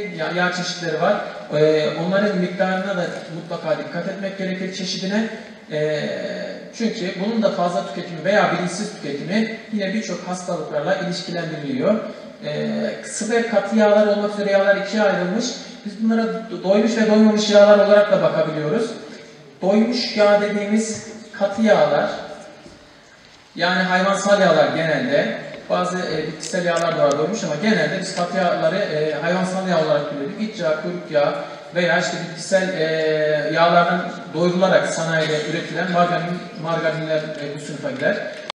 yağ, yağ çeşitleri var. Ee, onların miktarına da mutlaka dikkat etmek gerekir çeşidine. Ee, çünkü bunun da fazla tüketimi veya bilinçsiz tüketimi yine birçok hastalıklarla ilişkilendiriliyor. Ee, sıvı ve katı yağlar olmak üzere yağlar ikiye ayrılmış. Biz bunlara do- doymuş ve doymamış yağlar olarak da bakabiliyoruz. Doymuş yağ dediğimiz katı yağlar, yani hayvansal yağlar genelde, bazı e, bitkisel yağlar da var doymuş ama genelde biz katı yağları e, hayvansal yağ olarak biliyorduk. İç yağ, kuyruk yağ veya işte bitkisel e, yağlardan doyurularak sanayide üretilen margarin, margarinler e, bu sınıfa girer.